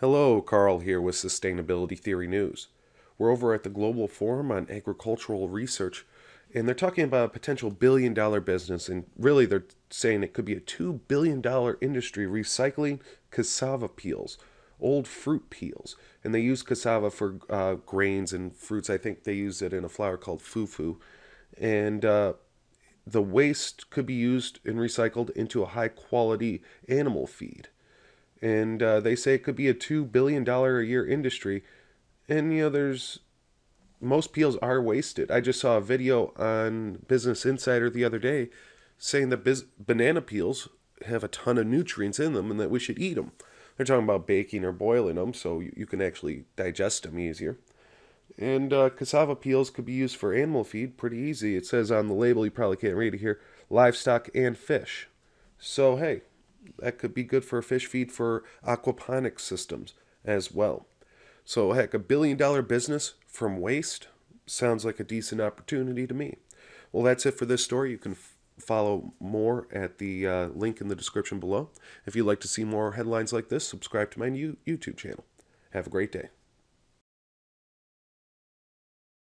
Hello, Carl here with Sustainability Theory News. We're over at the Global Forum on Agricultural Research, and they're talking about a potential billion dollar business, and really they're saying it could be a $2 billion industry recycling cassava peels, old fruit peels. And they use cassava for uh, grains and fruits. I think they use it in a flour called fufu. And uh, the waste could be used and recycled into a high quality animal feed and uh, they say it could be a two billion dollar a year industry. And you know, there's most peels are wasted. I just saw a video on Business Insider the other day saying that biz- banana peels have a ton of nutrients in them and that we should eat them. They're talking about baking or boiling them so you, you can actually digest them easier. And uh, cassava peels could be used for animal feed pretty easy. It says on the label, you probably can't read it here, livestock and fish. So, hey, that could be good for fish feed for aquaponics systems as well. So, heck, a billion dollar business from waste sounds like a decent opportunity to me. Well, that's it for this story. You can follow more at the uh, link in the description below. If you'd like to see more headlines like this, subscribe to my new YouTube channel. Have a great day.